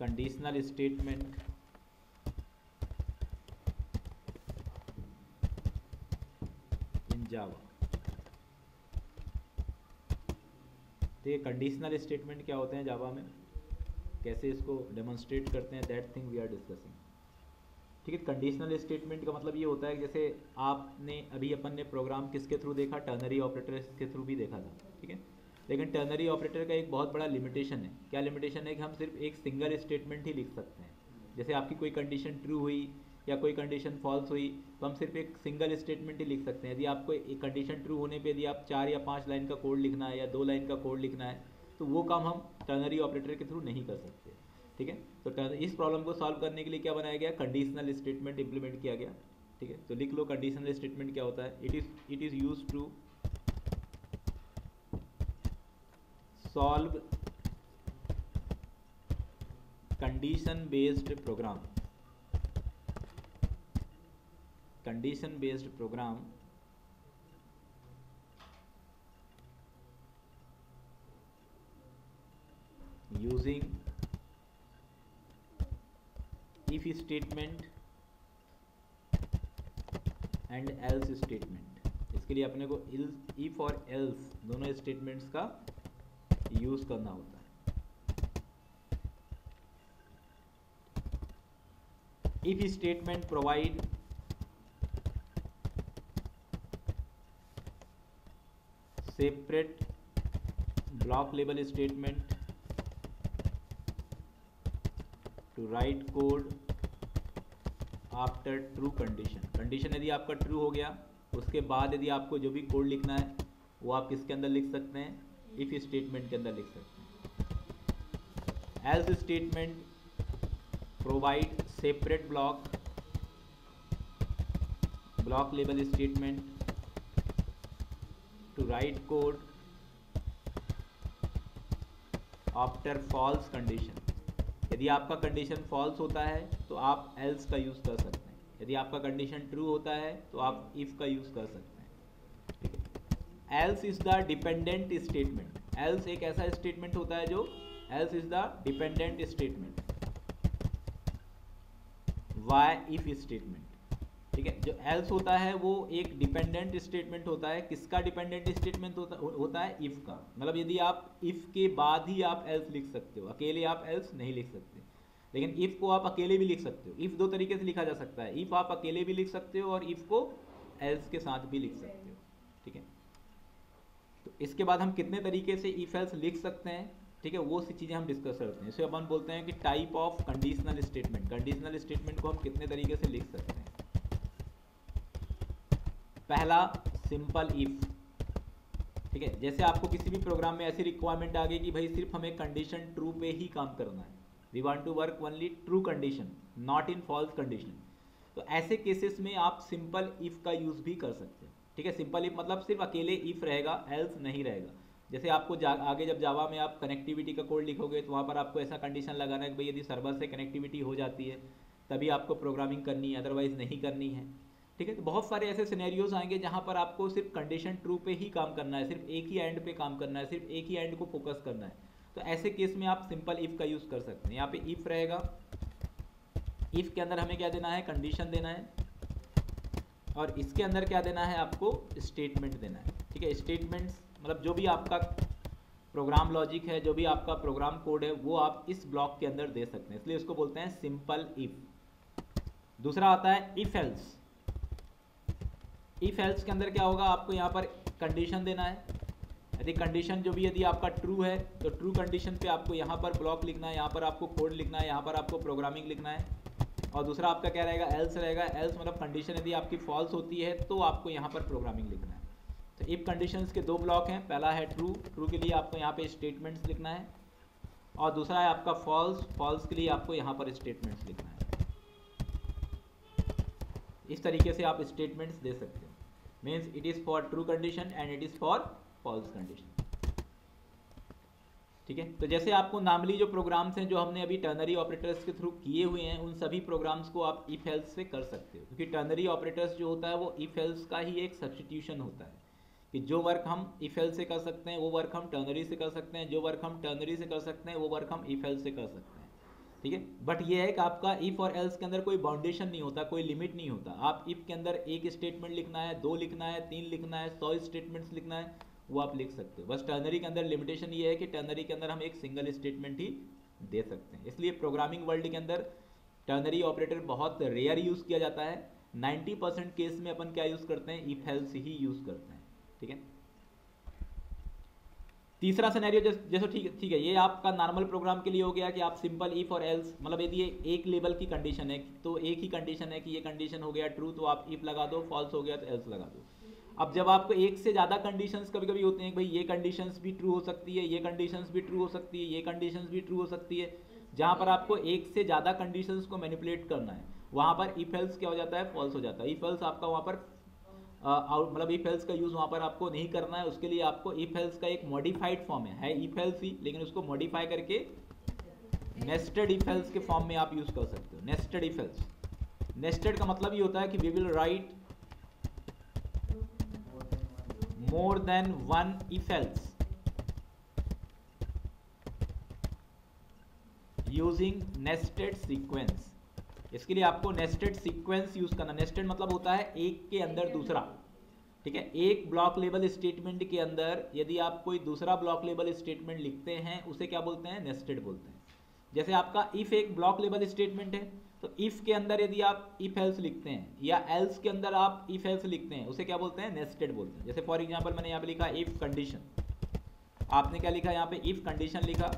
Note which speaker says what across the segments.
Speaker 1: conditional statement in जावा तो ये conditional statement क्या होते हैं जावा में? कैसे इसको डेमोन्स्ट्रेट करते हैं? That thing we are discussing ठीक है कंडीशनल स्टेटमेंट का मतलब ये होता है जैसे आपने अभी अपन ने प्रोग्राम किसके थ्रू देखा? टर्नरी ऑपरेटर के थ्रू भी देखा था। ठीक है? लेकिन टर्नरी ऑपरेटर का एक बहुत बड़ा लिमिटेशन है। क्या लिमिटेशन है कि हम सिर्फ़ एक सिंगल स्टेटमेंट ही लिख सकते हैं? जैसे आपकी कोई कंडीशन ट्रू हुई या कोई कंडीशन फॉल्स हुई तो हम सिर्फ़ एक सिंगल स्टेटमेंट ही लिख सकते हैं। यदि आपको एक कंडीशन ट्रू होने पे यदि आप चार या पाँच लाइन का कोड लिखना है या दो लाइन का कोड लिखना है तो वो काम हम टर्नरी ऑपरेटर के थ्रू नहीं कर सकते। ठीक है? तो इस प्रॉब्लम को सॉल्व करने के लिए क्या बनाया गया? कंडीशनल स्टेटमेंट इंप्लीमेंट किया गया। ठीक है? तो लिख लो कंडीशनल स्टेटमेंट क्या होता है? It is it is use to solve condition based program condition based program using if statement and else statement इसके लिए अपने को इफ़ और एल्स दोनों स्टेटमेंट्स का यूज़ करना होता है। If statement provide separate block level statement to write code after true condition condition यदि आपका ट्रू हो गया, उसके बाद यदि आपको जो भी कोड लिखना है, वो आप किसके अंदर लिख सकते हैं? इफ़ स्टेटमेंट के अंदर लिख सकते हैं। Else statement provide separate block block level statement to write code after false condition यदि आपका कंडीशन फॉल्स होता है तो आप एल्स का यूज़ कर सकते हैं। यदि आपका कंडीशन ट्रू होता है तो आप इफ़ का यूज़ कर सकते हैं। Else is the dependent statement else एक ऐसा स्टेटमेंट होता है जो else is the dependent statement why if statement ठीक है? जो एल्स होता है वो एक डिपेंडेंट स्टेटमेंट होता है। किसका डिपेंडेंट स्टेटमेंट होता है? इफ़ का। मतलब यदि आप इफ़ के बाद ही आप एल्स लिख सकते हो। अकेले आप एल्स नहीं लिख सकते। लेकिन इफ़ को आप अकेले भी लिख सकते हो। इफ़ दो तरीके से लिखा जा सकता है। इफ़ आप अकेले भी लिख सकते हो और इफ़ को एल्स के साथ भी लिख सकते हो। ठीक है? तो इसके बाद हम कितने तरीके से इफ़ एल्स लिख सकते हैं? ठीक है, वो सी चीज़ें हम डिस्कस करते हैं। इसे अपन बोलते हैं कि type of conditional statement conditional statement को हम कितने तरीके से लिख सकते हैं? पहला सिंपल इफ़ ठीक है, जैसे आपको किसी भी प्रोग्राम में ऐसी रिक्वायरमेंट आ गई कि भाई सिर्फ़ हमें कंडीशन ट्रू पे ही काम करना है। We want to work only true condition not in false condition तो ऐसे केसेस में आप सिंपल इफ़ का यूज़ भी कर सकते हैं। ठीक है? सिंपल इफ़ मतलब सिर्फ़ अकेले इफ़ रहेगा एल्स नहीं रहेगा। जैसे आपको जा, आगे जब जावा में आप कनेक्टिविटी का कोड लिखोगे तो वहाँ पर आपको ऐसा कंडीशन लगाना है कि भाई यदि सर्वर से कनेक्टिविटी हो जाती है तभी आपको प्रोग्रामिंग करनी है अदरवाइज़ नहीं करनी है। ठीक है? तो बहुत सारे ऐसे सिनेरियोज आएँगे जहाँ पर आपको सिर्फ़ कंडीशन ट्रू पे ही काम करना है सिर्फ़ एक ही एंड पे काम करना है सिर्फ़ एक ही एंड को फोकस करना है। तो ऐसे केस में आप सिंपल इफ़ का यूज़ कर सकते हैं। यहाँ पे इफ़ रहेगा। इफ़ के अंदर हमें क्या देना है? कंडीशन देना है। और इसके अंदर क्या देना है आपको? स्टेटमेंट देना है। ठीक है? स्टेटमेंट्स मतलब जो भी आपका प्रोग्राम लॉजिक है, जो भी आपका प्रोग्राम कोड है, वो आप इस ब्लॉक के अंदर दे सकते हैं। इसलिए इसको बोलते हैं सिंपल इफ़ दूसरा आता है इफ़ एल्स इफ़ हेल्स के अंदर क्या होगा? आपको यहाँ पर कंडीशन देना है। यदि कंडीशन जो भी यदि आपका ट्रू है तो ट्रू कंडीशन पे आपको यहाँ पर ब्लॉक लिखना है, यहाँ पर आपको कोड लिखना है, यहाँ पर आपको प्रोग्रामिंग लिखना है। और दूसरा आपका क्या रहेगा? एल्स रहेगा। एल्स मतलब कंडीशन यदि आपकी फॉल्स होती है तो आपको यहाँ पर प्रोग्रामिंग लिखना है। तो इफ़ कंडीशन के दो ब्लॉक हैं, पहला है ट्रू ट्रू के लिए आपको यहाँ पे स्टेटमेंट्स लिखना है। और दूसरा है आपका फॉल्स फॉल्स के लिए आपको यहाँ पर स्टेटमेंट्स लिखना है। इस तरीके से आप स्टेटमेंट्स दे सकते हो। Means it is for true condition and it is for false condition ठीक है? तो जैसे आपको नामली जो प्रोग्राम्स हैं, जो हमने अभी टर्नरी ऑपरेटर्स के थ्रू किए हुए हैं, उन सभी प्रोग्राम्स को आप इफ़ हेल्स से कर सकते हो। क्योंकि टर्नरी ऑपरेटर्स जो होता है, वो इफ़ हेल्स का ही एक सब्सटीट्यूशन होता है। कि जो वर्क हम इफ़ हेल्स से कर सकते हैं, वो वर्क हम टर्नरी से कर सकते हैं। जो वर्क हम टर्नरी से कर सकते हैं, वो वर्क हम इफ़ हेल्स से कर सकते हैं। ठीक है? बट ये है कि आपका इफ़ और एल्स के अंदर कोई बाउंडेशन नहीं होता, कोई लिमिट नहीं होता। आप इफ़ के अंदर एक स्टेटमेंट लिखना है, दो लिखना है, तीन लिखना है, सौ स्टेटमेंट्स लिखना है वो आप लिख सकते हो। बस टर्नरी के अंदर लिमिटेशन ये है कि टर्नरी के अंदर हम एक सिंगल स्टेटमेंट ही दे सकते हैं। इसलिए प्रोग्रामिंग वर्ल्ड के अंदर टर्नरी ऑपरेटर बहुत रेयर यूज़ किया जाता है। 90 परसेंट केस में अपन क्या यूज़ करते हैं? इफ़ हेल्स ही यूज़ करते हैं। ठीक है? तीसरा सिनेरियो जैसे ठीक ठीक है, ये आपका नॉर्मल प्रोग्राम के लिए हो गया कि आप सिंपल इफ़ और एल्स मतलब यदि एक लेवल की कंडीशन है तो एक ही कंडीशन है कि ये कंडीशन हो गया ट्रू तो आप इफ़ लगा दो फॉल्स हो गया तो एल्स लगा दो। अब जब आपको एक से ज़्यादा कंडीशंस कभी कभी होते हैं भाई ये कंडीशंस भी ट्रू हो सकती है, ये कंडीशंस भी ट्रू हो सकती है, ये कंडीशंस भी ट्रू हो सकती है, जहाँ पर आपको एक से ज़्यादा कंडीशंस को मैनिपुलेट करना है, वहाँ पर इफ़ एल्स क्या हो जाता है? फॉल्स हो जाता है। इफ़ एल्स आपका वहाँ पर मतलब इफ़ एल्स का यूज़ वहाँ पर आपको नहीं करना है, उसके लिए आपको इफ़ एल्स का एक मॉडिफाइड फॉर्म है। है इफ़ ही, लेकिन उसको मॉडिफाई करके नेस्टेड इफ़ एल्स के फॉर्म में आप यूज़ कर सकते हो। नेस्टेड इफ़ एल्स नेस्टेड का मतलब ये होता है कि we will write more than one if else using nested sequence इसके लिए आपको नेस्टेड सीक्वेंस यूज़ करना। नेस्टेड मतलब होता है एक के अंदर दूसरा। ठीक है? एक ब्लॉक लेवल स्टेटमेंट के अंदर यदि आप कोई दूसरा ब्लॉक लेवल स्टेटमेंट लिखते हैं उसे क्या बोलते हैं? नेस्टेड बोलते हैं। जैसे आपका इफ़ एक ब्लॉक लेवल स्टेटमेंट है तो इफ़ के अंदर यदि आप इफ़ एल्स लिखते हैं, या एल्स के अंदर आप इफ़ एल्स लिखते हैं, उसे क्या बोलते हैं? नेस्टेड बोलते हैं। जैसे फॉर एग्ज़ाम्पल मैंने यहाँ पे लिखा इफ़ कंडीशन आपने क्या लिखा यहाँ पे? इफ़ कंडीशन लिखा।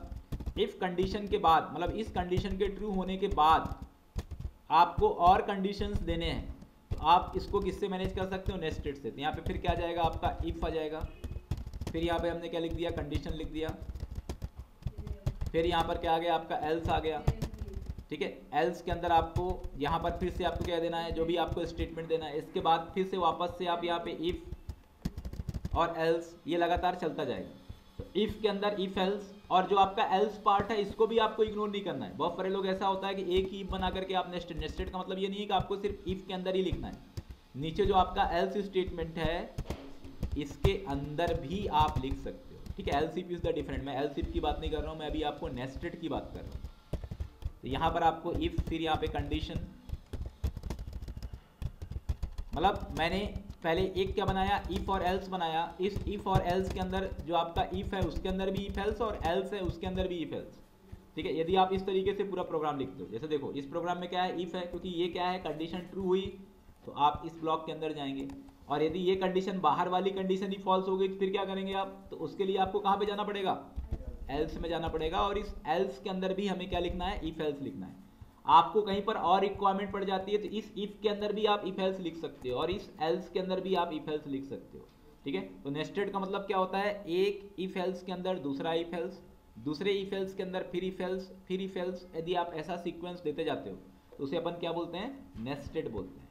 Speaker 1: इफ़ कंडीशन के बाद मतलब इस कंडीशन के ट्रू होने के बाद आपको और कंडीशंस देने हैं। तो आप इसको किससे मैनेज कर सकते हो? नेस्टेड से। तो यहाँ पे फिर क्या जाएगा? आपका इफ़ आ जाएगा। फिर यहाँ पे हमने क्या लिख दिया? कंडीशन लिख दिया। फिर यहाँ पर क्या आ गया? आपका एल्स आ गया। ठीक है? एल्स के अंदर आपको यहाँ पर फिर से आपको क्या देना है? जो भी आपको स्टेटमेंट देना है, इसके बाद फिर से वापस से आप यहाँ पे इफ़ और एल्स ये लगातार चलता जाएगा। तो इफ़ के अंदर इफ़ एल्स और जो आपका एल्स पार्ट है, इसको भी आपको इग्नोर नहीं करना है। बहुत सारे लोग ऐसा होता है कि एक ही इफ़ बना करके आप नेस्टेड नेस्टेड का मतलब ये नहीं है कि आपको सिर्फ़ इफ़ के अंदर ही लिखना है। नीचे जो आपका एल्स स्टेटमेंट है, इसके अंदर भी आप लिख सकते हो। ठीक है? एलसिप इज़ द डिफरेंट मैं एलसिप की बात नहीं कर रहा हूँ, मैं अभी आपको नेस्टेड की बात कर रहा हूँ। तो यहाँ पर आपको इफ़ फिर यहाँ पे कंडीशन मतलब मैंने पहले एक क्या बनाया? इफ़ और एल्स बनाया। इस इफ़ और एल्स के अंदर जो आपका इफ़ है, उसके अंदर भी इफ़ एल्स और एल्स है, उसके अंदर भी इफ़ एल्स ठीक है? यदि आप इस तरीके से पूरा प्रोग्राम लिखते हो, जैसे देखो, इस प्रोग्राम में क्या है? इफ़ है, क्योंकि ये क्या है? कंडीशन ट्रू हुई तो आप इस ब्लॉक के अंदर जाएँगे। और यदि ये कंडीशन बाहर वाली कंडीशन ही फॉल्स हो गई तो फिर क्या करेंगे आप? तो उसके लिए आपको कहाँ पे जाना पड़ेगा? एल्स में जाना पड़ेगा और इस एल्स के अंदर भी हमें क्या लिखना है? इफ़ एल्स लिखना है। आपको कहीं पर और रिक्वायरमेंट पड़ जाती है तो इस इफ़ के अंदर भी आप इफ़ एल्स लिख सकते हो और इस एल्स के अंदर भी आप इफ़ एल्स लिख सकते हो। ठीक है? तो नेस्टेड का मतलब क्या होता है? एक इफ़ एल्स के अंदर, दूसरा इफ़ एल्स दूसरे इफ़ एल्स के अंदर, फिर इफ़ एल्स फिर इफ़ एल्स यदि आप ऐसा सीक्वेंस देते जाते हो तो उसे अपन क्या बोलते हैं? नेस्टेड बोलते हैं।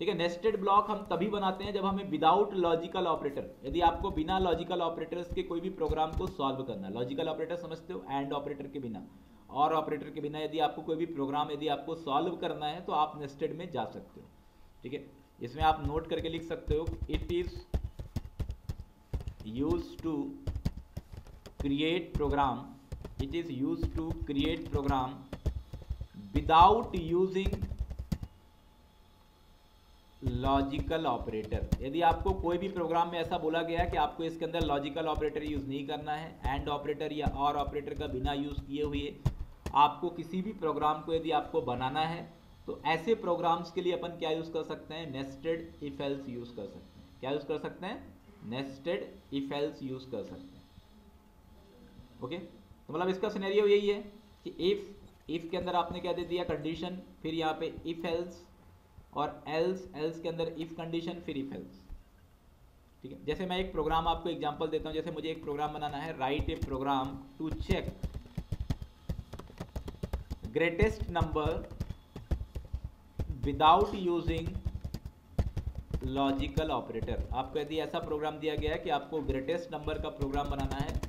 Speaker 1: ठीक है नेस्टेड ब्लॉक हम तभी बनाते हैं जब हमें विदाउट लॉजिकल ऑपरेटर यदि आपको बिना लॉजिकल ऑपरेटर्स के कोई भी प्रोग्राम को सॉल्व करना लॉजिकल ऑपरेटर समझते हो एंड ऑपरेटर के बिना। और ऑपरेटर के बिना यदि आपको कोई भी प्रोग्राम यदि आपको सॉल्व करना है तो आप नेस्टेड में जा सकते हो। ठीक है, इसमें आप नोट करके लिख सकते हो it is use to create program it is use to create program without using logical operator. यदि आपको कोई भी प्रोग्राम में ऐसा बोला गया है कि आपको इसके अंदर लॉजिकल ऑपरेटर यूज़ नहीं करना है, एंड ऑपरेटर या और ऑपरेटर का बिना यूज़ किए हुए आपको किसी भी प्रोग्राम को यदि आपको बनाना है तो ऐसे प्रोग्राम्स के लिए अपन क्या यूज़ कर सकते हैं? नेस्टेड इफेल्स यूज़ कर सकते हैं। क्या यूज़ कर सकते हैं? नेस्टेड इफेल्स यूज़ कर सकते हैं। ओके? तो मतलब इसका सिनेरियो यही है कि इफ़ इफ़ के अंदर आपने क्या दे दिया? कंडीशन, फिर यहाँ पे इफ़ एल्स और एल्स एल्स के अंदर इफ़ कंडीशन फिर इफ़ एल्स ठीक है? जैसे मैं एक प्रोग्राम आपको एग्जांपल देता हूँ, जैसे मुझे एक प्रोग्राम बनाना है write a program to check greatest number without using logical operator आपको यदि ऐसा प्रोग्राम दिया गया है कि आपको ग्रेटेस्ट नंबर का प्रोग्राम बनाना है,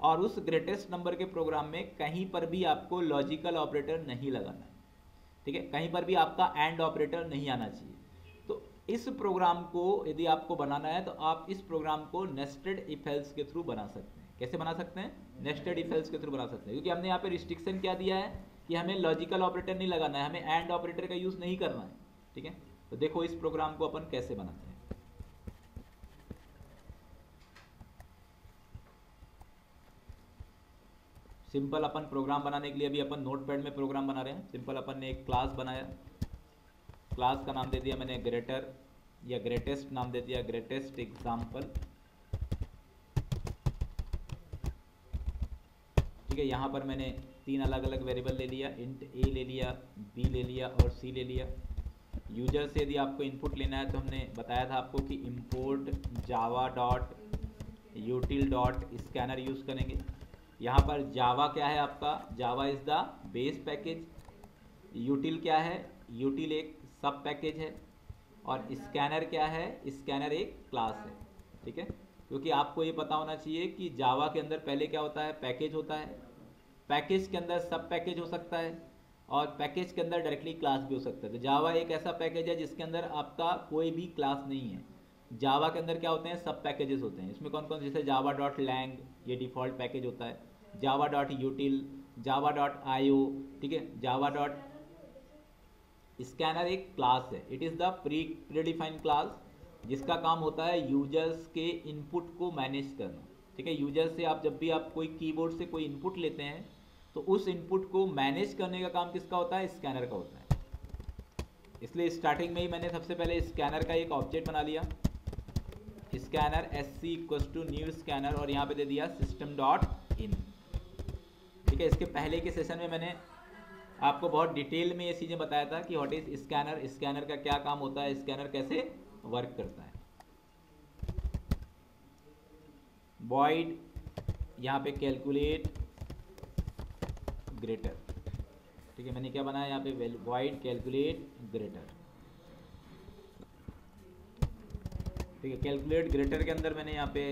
Speaker 1: और उस ग्रेटेस्ट नंबर के प्रोग्राम में कहीं पर भी आपको लॉजिकल ऑपरेटर नहीं लगाना है। ठीक है? कहीं पर भी आपका एंड ऑपरेटर नहीं आना चाहिए। तो इस प्रोग्राम को यदि आपको बनाना है तो आप इस प्रोग्राम को नेस्टेड इफेल्स के थ्रू बना सकते हैं। कैसे बना सकते हैं? नेस्टेड इफेल्स के थ्रू बना सकते हैं। क्योंकि हमने यहाँ पे रिस्ट्रिक्शन क्या दिया है? कि हमें लॉजिकल ऑपरेटर नहीं लगाना है, हमें एंड ऑपरेटर का यूज़ नहीं करना है। ठीक है? तो देखो इस प्रोग्राम को अपन कैसे बनाते हैं। सिंपल अपन प्रोग्राम बनाने के लिए अभी अपन नोटपैड में प्रोग्राम बना रहे हैं। सिंपल अपन ने एक क्लास बनाया। क्लास का नाम दे दिया मैंने ग्रेटर, या ग्रेटेस्ट नाम दे दिया, ग्रेटेस्ट एग्ज़ाम्पल। ठीक है, यहाँ पर मैंने तीन अलग अलग वेरिएबल ले लिया। इंट ए ले लिया, बी ले लिया और सी ले लिया। यूज़र से यदि आपको इनपुट लेना है तो हमने बताया था आपको कि import Java dot util dot scanner use करेंगे। यहाँ पर जावा क्या है आपका? Java is the base package util क्या है? यूटिल एक सब पैकेज है. और स्कैनर क्या है? स्कैनर एक क्लास है. ठीक है? क्योंकि आपको ये पता होना चाहिए कि जावा के अंदर पहले क्या होता है? पैकेज होता है. पैकेज के अंदर सब पैकेज हो सकता है और पैकेज के अंदर डायरेक्टली क्लास भी हो सकता है. तो जावा एक ऐसा पैकेज है जिसके अंदर आपका कोई भी क्लास नहीं है. जावा के अंदर क्या होते हैं? सब पैकेजेस होते हैं। इसमें कौन कौन जैसे जावा डॉट लैंग, ये डिफ़ॉल्ट पैकेज होता है। Java dot util, Java dot IO, ठीक है? जावा डॉट स्कैनर एक क्लास है। It is the pre predefined class जिसका काम होता है यूज़र्स के इनपुट को मैनेज करना। ठीक है? यूज़र्स से आप, जब भी आप कोई कीबोर्ड से कोई इनपुट लेते हैं तो उस इनपुट को मैनेज करने का काम किसका होता है? स्कैनर का होता है। इसलिए स्टार्टिंग में ही मैंने सबसे पहले स्कैनर का एक ऑब्जेक्ट बना लिया। Scanner S C equals to new scanner और यहाँ पे दे दिया सिस्टम डॉट इन ठीक है, इसके पहले के सेशन में मैंने आपको बहुत डिटेल में ये चीज़ें बताया था कि व्हाट इज़ स्कैनर स्कैनर का क्या काम होता है स्कैनर कैसे वर्क करता है। बॉइड यहाँ पे कैलकुलेट ग्रेटर ठीक है, मैंने क्या बनाया, यहाँ पे वाइड कैलकुलेट ग्रेटर ठीक है कैलकुलेट ग्रेटर के अंदर मैंने यहाँ पे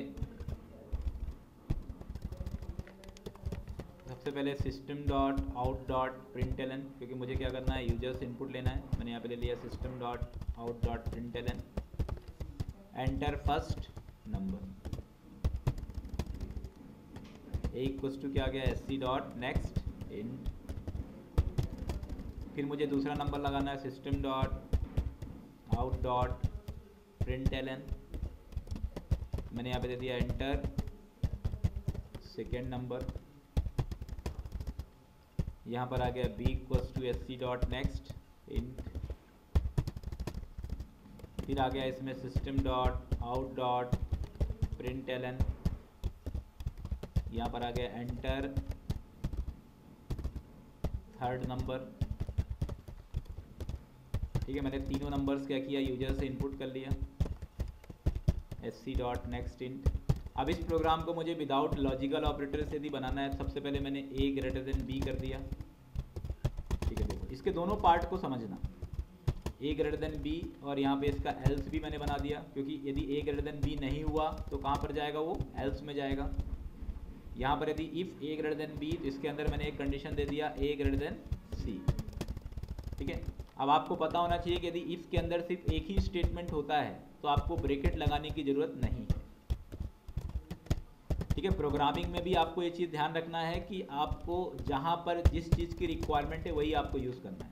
Speaker 1: सबसे पहले system dot out dot print LN क्योंकि मुझे क्या करना है यूज़र से इनपुट लेना है। मैंने यहाँ पे ले लिया system dot out dot print LN enter first number एक क्वेश्चन क्या गया S C dot next int फिर मुझे दूसरा नंबर लगाना है system dot out dot print LN मैंने यहाँ पे दे दिया एंटर सेकेंड नंबर यहाँ पर आ गया B equals to S C dot next int फिर आ गया इसमें system dot out dot print L N यहाँ पर आ गया एंटर थर्ड नंबर ठीक है, मैंने तीनों नंबर्स क्या किया यूज़र से इनपुट कर लिया। सी डॉट नेक्स्ट इंट अब इस प्रोग्राम को मुझे विदाउट लॉजिकल ऑपरेटर से यदि बनाना है। सबसे पहले मैंने ए ग्रेटर देन बी कर दिया। ठीक है, देखो, इसके दोनों पार्ट को समझना। ए ग्रेटर देन बी और यहाँ पे इसका एल्स भी मैंने बना दिया, क्योंकि यदि ए ग्रेटर देन बी नहीं हुआ तो कहाँ पर जाएगा वो? एल्स में जाएगा। यहाँ पर यदि if A greater than B तो इसके अंदर मैंने एक कंडीशन दे दिया ए ग्रेटर देन सी ठीक है? अब आपको पता होना चाहिए कि यदि इफ़ के अंदर सिर्फ़ एक ही स्टेटमेंट होता है तो आपको ब्रेकेट लगाने की ज़रूरत नहीं है। ठीक है, प्रोग्रामिंग में भी आपको ये चीज़ ध्यान रखना है कि आपको जहाँ पर जिस चीज़ की रिक्वायरमेंट है, वही आपको यूज़ करना है।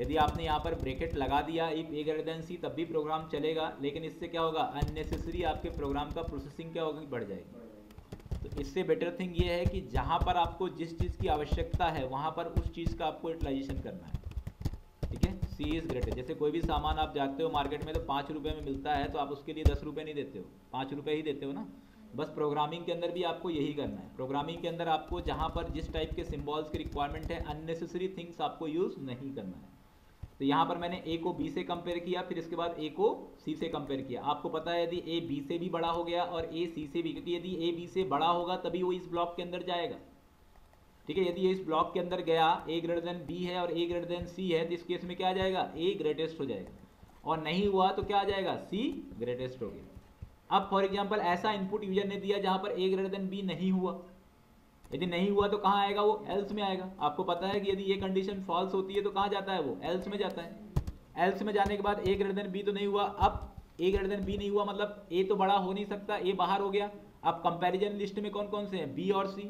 Speaker 1: यदि आपने यहाँ पर ब्रेकेट लगा दिया if A greater than C तब भी प्रोग्राम चलेगा, लेकिन इससे क्या होगा? अननेसेसरी आपके प्रोग्राम का प्रोसेसिंग क्या होगी? बढ़ जाएगी। तो इससे बेटर थिंग ये है कि जहाँ पर आपको जिस चीज़ की आवश्यकता है, वहाँ पर उस चीज़ का आपको यूटिलाइजेशन करना है। ठीक है? सी इज़ ग्रेटर जैसे कोई भी सामान आप जाते हो मार्केट में तो पाँच रुपये में मिलता है तो आप उसके लिए दस रुपये नहीं देते हो। पाँच रुपये ही देते हो ना? बस प्रोग्रामिंग के अंदर भी आपको यही करना है। प्रोग्रामिंग के अंदर आपको जहाँ पर जिस टाइप के सिम्बॉल्स की रिक्वायरमेंट है अननेसेसरी थिंग्स आपको यूज़ नहीं करना है। तो यहाँ पर मैंने ए को बी से कंपेयर किया, फिर इसके बाद ए को सी से कंपेयर किया। आपको पता है यदि ए बी से भी बड़ा हो गया और ए सी से भी, क्योंकि यदि ए बी से बड़ा होगा, तभी वो इस ब्लॉक के अंदर जाएगा। ठीक है, यदि ये इस ब्लॉक के अंदर गया ए ग्रेटर देन बी है और ए ग्रेटर देन सी है तो इस केस में क्या आ जाएगा? ए ग्रेटेस्ट हो जाएगा। और नहीं हुआ तो क्या आ जाएगा? सी ग्रेटेस्ट हो गया। अब फॉर एग्ज़ाम्पल ऐसा इनपुट यूज़र ने दिया जहाँ पर ए ग्रेटर देन बी नहीं हुआ। यदि नहीं हुआ तो कहाँ आएगा वो? एल्स में आएगा। आपको पता है कि यदि ये कंडीशन फॉल्स होती है तो कहाँ जाता है वो? एल्स में जाता है। एल्स में जाने के बाद ए ग्रेटर देन बी तो नहीं हुआ। अब ए ग्रेटर देन बी नहीं हुआ मतलब ए तो बड़ा हो नहीं सकता ए बाहर हो गया। अब कंपैरिजन लिस्ट में कौन कौन से हैं? बी और सी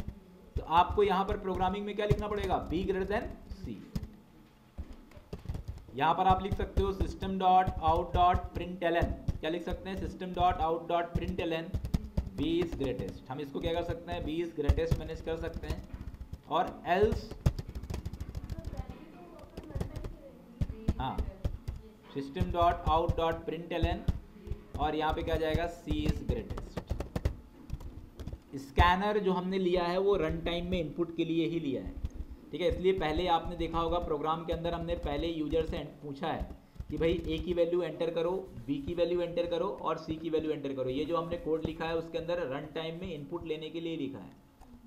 Speaker 1: तो आपको यहाँ पर प्रोग्रामिंग में क्या लिखना पड़ेगा? बी ग्रेटर देन सी यहाँ पर आप लिख सकते हो system dot out dot print क्या लिख सकते हैं? System dot out dot print B is greatest हम इसको क्या कर सकते हैं? बी इज़ ग्रेटेस्ट मैनेज कर सकते हैं। और एल्स हाँ। System dot out dot print और यहाँ पे क्या जाएगा? सी इज़ ग्रेटेस्ट स्कैनर जो हमने लिया है, वो रन टाइम में इनपुट के लिए ही लिया है। ठीक है? इसलिए पहले आपने देखा होगा प्रोग्राम के अंदर हमने पहले यूज़र से पूछा है कि भाई ए की वैल्यू एंटर करो बी की वैल्यू एंटर करो और सी की वैल्यू एंटर करो। ये जो हमने कोड लिखा है, उसके अंदर रन टाइम में इनपुट लेने के लिए लिखा है।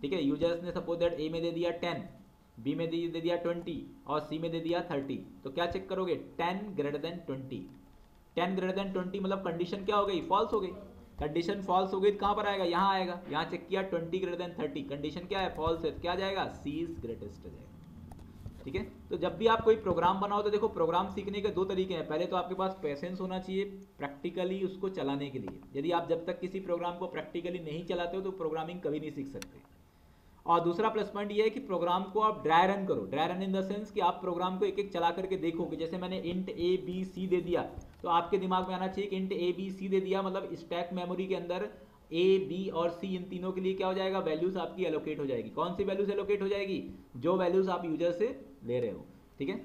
Speaker 1: ठीक है? यूज़र्स ने सपोज़ दैट ए में दे दिया टेन बी में दे दिया ट्वेंटी और सी में दे दिया थर्टी तो क्या चेक करोगे? Ten greater than twenty ten greater than twenty मतलब कंडीशन क्या हो गई? फॉल्स हो गई। कंडीशन फॉल्स हो गई तो कहाँ पर आएगा? यहाँ आएगा। यहाँ चेक किया twenty greater than thirty condition क्या है? फॉल्स है। तो क्या जाएगा? सी इज़ ग्रेटेस्ट जाएगा। ठीक है? तो जब भी आप कोई प्रोग्राम बनाओ तो देखो प्रोग्राम सीखने के दो तरीके हैं। पहले तो आपके पास पेशेंस होना चाहिए प्रैक्टिकली उसको चलाने के लिए। यदि आप जब तक किसी प्रोग्राम को प्रैक्टिकली नहीं चलाते हो तो प्रोग्रामिंग कभी नहीं सीख सकते। और दूसरा प्लस पॉइंट ये है कि प्रोग्राम को आप ड्राई रन करो। Dry run in the sense कि आप प्रोग्राम को एक एक चला करके देखो कि जैसे मैंने इंट ए बी सी दे दिया। तो आपके दिमाग में आना चाहिए कि इंट ए बी सी दे दिया मतलब स्टैक मेमोरी के अंदर ए बी और सी इन तीनों के लिए क्या हो जाएगा? वैल्यूज़ आपकी एलोकेट हो जाएगी। कौन सी वैल्यूज़ एलोकेट हो जाएगी? जो वैल्यूज़ आप यूज़र से ले रहे हो। ठीक है?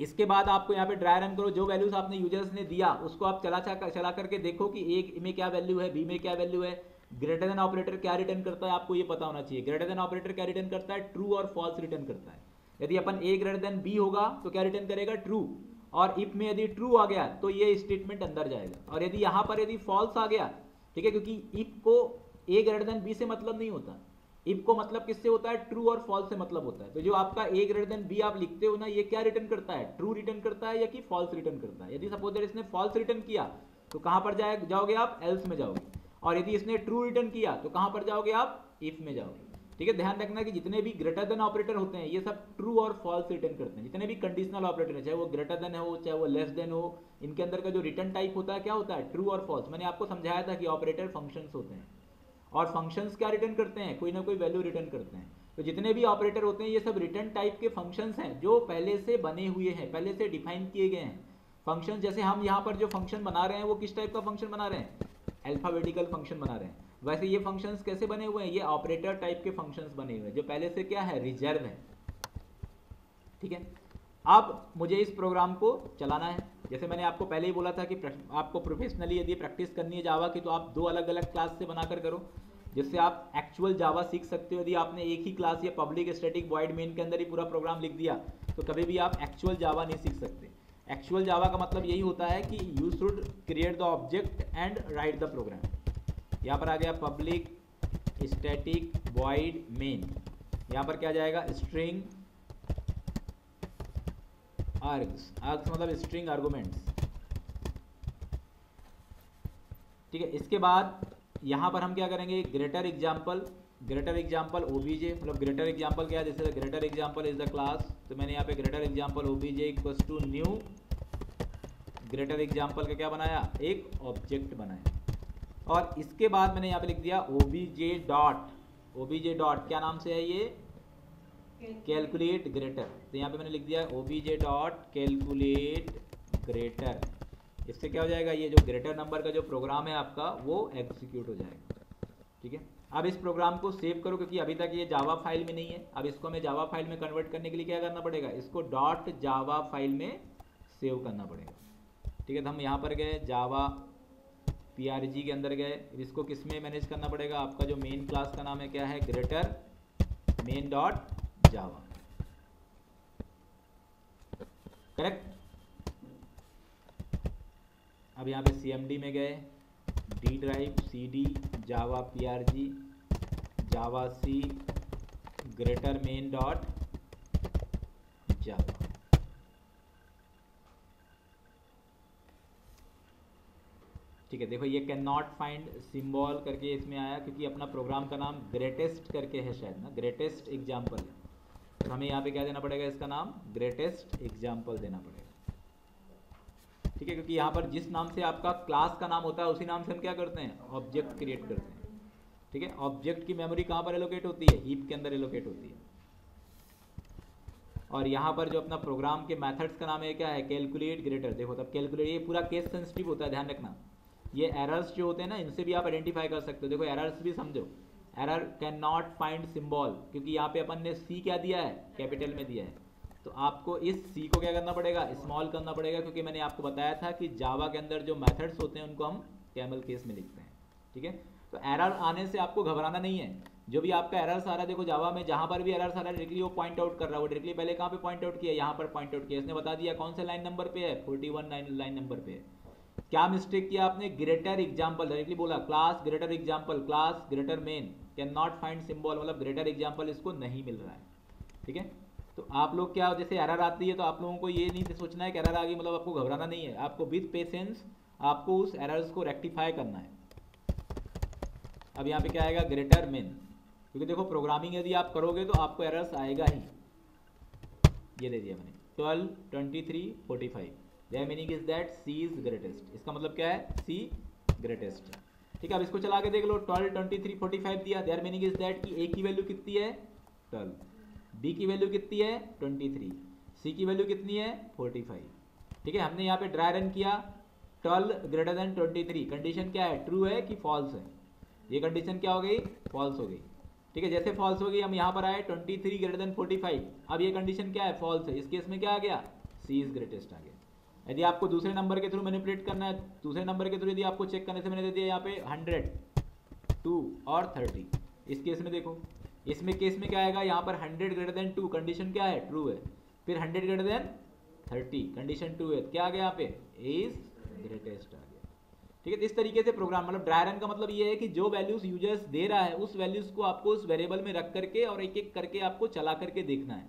Speaker 1: इसके बाद आपको यहाँ पे ड्राई रन करो। जो वैल्यूज़ आपने यूज़र्स ने दिया, उसको आप चला चला करके देखो कि ए में क्या वैल्यू है बी में क्या वैल्यू है। ग्रेटर देन ऑपरेटर क्या रिटर्न करता है? आपको ये पता होना चाहिए। ग्रेटर देन ऑपरेटर क्या रिटर्न करता है? ट्रू और फॉल्स रिटर्न करता है। यदि अपन ए ग्रेटर देन बी होगा तो क्या रिटर्न करेगा? ट्रू और इफ़ में यदि ट्रू आ गया तो ये स्टेटमेंट अंदर जाएगा। और यदि यहाँ पर यदि फॉल्स आ गया, ठीक है, क्योंकि इफ़ को ए ग्रेटर देन बी से मतलब नहीं होता। इफ़ को मतलब किससे होता है? ट्रू और फॉल्स से मतलब होता है। तो जो आपका ए ग्रेटर देन बी आप लिखते हो ना, ये क्या रिटर्न करता है? ट्रू रिटर्न करता है या कि फॉल्स रिटर्न करता है? यदि सपोज़ दैट इसने फॉल्स रिटर्न किया तो कहाँ पर जाए, जाओगे आप? एल्स में जाओगे। और यदि इसने ट्रू रिटर्न किया तो कहाँ पर जाओगे आप? इफ़ में जाओगे। ठीक है, ध्यान रखना कि जितने भी ग्रेटर देन ऑपरेटर होते हैं, ये सब ट्रू और फॉल्स रिटर्न करते हैं। जितने भी कंडीशनल ऑपरेटर है, चाहे वो ग्रेटर देन हो, चाहे वो लेस देन हो, इनके अंदर का जो रिटर्न टाइप होता है, क्या होता है? ट्रू और फॉल्स मैंने आपको समझाया था कि ऑपरेटर फ़ंक्शन होते हैं। और फ़ंक्शंस क्या रिटर्न करते हैं? कोई ना कोई वैल्यू रिटर्न करते हैं। तो जितने भी ऑपरेटर होते हैं, ये सब रिटर्न टाइप के फ़ंक्शंस हैं, जो पहले से बने हुए हैं, पहले से डिफाइन किए गए हैं। फ़ंक्शन जैसे हम यहाँ पर जो फ़ंक्शन बना रहे हैं, वो किस टाइप का फ़ंक्शन बना रहे हैं? अल्फाबेटिकल फ़ंक्शन बना रहे हैं। वैसे ये फ़ंक्शंस कैसे बने हुए हैं? ये ऑपरेटर टाइप के फ़ंक्शंस बने हुए हैं, जो पहले से क्या है? रिज़र्व है। ठीक है? अब मुझे इस प्रोग्राम को चलाना है। जैसे मैंने आपको पहले ही बोला था कि आपको प्रोफेशनली यदि प्रैक्टिस करनी है जावा की तो आप दो अलग अलग क्लास से बनाकर करो, जिससे आप एक्चुअल जावा सीख सकते हो। यदि आपने एक ही क्लास या पब्लिक स्टैटिक वॉइड मेन के अंदर ही पूरा प्रोग्राम लिख दिया तो कभी भी आप एक्चुअल जावा नहीं सीख सकते। एक्चुअल जावा का मतलब यही होता है कि you should create the object and write the program यहाँ पर आ गया पब्लिक स्टैटिक वॉइड मेन यहाँ पर क्या जाएगा? स्ट्रिंग आर्ग्स आर्ग्स मतलब स्ट्रिंग आर्गुमेंट्स ठीक है, इसके बाद यहाँ पर हम क्या करेंगे? Greater example greater example OBJ मतलब ग्रेटर एग्ज़ाम्पल क्या है? जैसे greater example is the class तो मैंने यहाँ पे greater example OBJ equal to new greater example का क्या बनाया? एक ऑब्जेक्ट बनाया। और इसके बाद मैंने यहाँ पे लिख दिया ओबीजे डॉट ओबीजे डॉट क्या नाम से है ये? कैलकुलेट ग्रेटर तो यहाँ पे मैंने लिख दिया ओबीजे डॉट कैलकुलेट ग्रेटर इससे क्या हो जाएगा? ये जो ग्रेटर नंबर का जो प्रोग्राम है आपका वो एग्जीक्यूट हो जाएगा। ठीक है? अब इस प्रोग्राम को सेव करो क्योंकि अभी तक ये जावा फ़ाइल में नहीं है। अब इसको हमें जावा फ़ाइल में कन्वर्ट करने के लिए क्या करना पड़ेगा? इसको डॉट जावा फ़ाइल में सेव करना पड़ेगा। ठीक है? तो हम यहाँ पर गए जावा पी के अंदर गए। इसको किसमें मैनेज करना पड़ेगा? आपका जो मेन क्लास का नाम है, क्या है? Greater main dot Java correct अब यहाँ पे सी में गए। D drive C D Java P R G Java C greater main dot Java ठीक है, देखो ये कैन नॉट फाइंड सिंबल करके इसमें आया, क्योंकि अपना प्रोग्राम का नाम ग्रेटेस्ट करके है शायद ना ग्रेटेस्ट एग्ज़ाम्पल है तो हमें यहाँ पे क्या देना पड़ेगा इसका नाम? ग्रेटेस्ट एग्ज़ाम्पल देना पड़ेगा। ठीक है, क्योंकि यहाँ पर जिस नाम से आपका क्लास का नाम होता है, उसी नाम से हम क्या करते हैं? ऑब्जेक्ट क्रिएट करते हैं। ठीक है ऑब्जेक्ट की मेमोरी कहाँ पर एलोकेट होती है? हीप के अंदर एलोकेट होती है। और यहाँ पर जो अपना प्रोग्राम के मेथड्स का नाम है, क्या है? कैलकुलेट ग्रेटर देखो, तब कैलकुलेट ये पूरा केस सेंसिटिव होता है, ध्यान रखना। ये एरर्स जो होते हैं ना, इनसे भी आप आइडेंटिफाई कर सकते हो। देखो एरर्स भी समझो। Error can not find symbol क्योंकि यहाँ पे अपन ने सी क्या दिया है? कैपिटल में दिया है। तो आपको इस सी को क्या करना पड़ेगा? स्मॉल करना पड़ेगा, क्योंकि मैंने आपको बताया था कि जावा के अंदर जो मेथड्स होते हैं, उनको हम कैमल केस में लिखते हैं। ठीक है? तो एरर आने से आपको घबराना नहीं है। जो भी आपका एरर्स आ रहा है, देखो जावा में जहाँ पर भी एरर्स आ रहा है डायरेक्टली वो पॉइंट आउट कर रहा है। वो डायरेक्टली पहले कहाँ पे पॉइंट आउट किया यहाँ पर पॉइंट आउट किया इसने बता दिया कौन से लाइन नंबर पे है? फोर्टी वन लाइन नंबर पे है। क्या मिस्टेक किया आपने? ग्रेटर एग्ज़ाम्पल डायरेक्टली बोला class greater example class greater main can not find symbol मतलब ग्रेटर एग्ज़ाम्पल इसको नहीं मिल रहा है। ठीक है? तो आप लोग क्या, जैसे एरर आती है तो आप लोगों को ये नहीं सोचना है कि एरर आ गई मतलब आपको घबराना नहीं है। आपको विथ पेशेंस आपको उस एरर्स को रेक्टिफाई करना है। अब यहाँ पे क्या आएगा? ग्रेटर मेन क्योंकि देखो प्रोग्रामिंग यदि आप करोगे तो आपको एरर्स आएगा ही। ये दे दिया मैंने। Twelve twenty three forty five their meaning is that C is greatest इसका मतलब क्या है? सी ग्रेटेस्ट ठीक है, अब इसको चला के देख लो twelve twenty three forty five दिया। देयर मीनिंग इज़ दैट कि ए की वैल्यू कितनी है? ट्वेल्व बी की वैल्यू कितनी है? ट्वेंटी थ्री सी की वैल्यू कितनी है? फोर्टी फाइव ठीक है, हमने यहाँ पे ड्राई रन किया। Twelve greater than twenty three condition क्या है? ट्रू है कि फॉल्स है? ये कंडीशन क्या हो गई? फॉल्स हो गई। ठीक है, जैसे फॉल्स हो गई, हम यहाँ पर आए twenty three greater than forty five अब ये कंडीशन क्या है? फॉल्स है। इस केस में क्या आ गया? सी इज़ ग्रेटेस्ट आ गया। यदि आपको दूसरे नंबर के थ्रू मैनिपुलेट करना है, दूसरे नंबर के थ्रू यदि आपको चेक करने से मैंने दे दिया यहाँ पे हंड्रेड टू और थर्टी इस केस में देखो, इसमें केस में क्या आएगा? यहाँ पर hundred greater than two condition क्या है? ट्रू है. फिर hundred greater than thirty condition true है. क्या आ गया यहाँ पे? इज़ ग्रेटेस्ट आ गया. ठीक है तो इस तरीके से प्रोग्राम मतलब ड्राई रन का मतलब ये है कि जो वैल्यूज़ यूज़र्स दे रहा है, उस वैल्यूज़ को आपको उस वेरिएबल में रख करके और एक एक करके आपको चला करके देखना है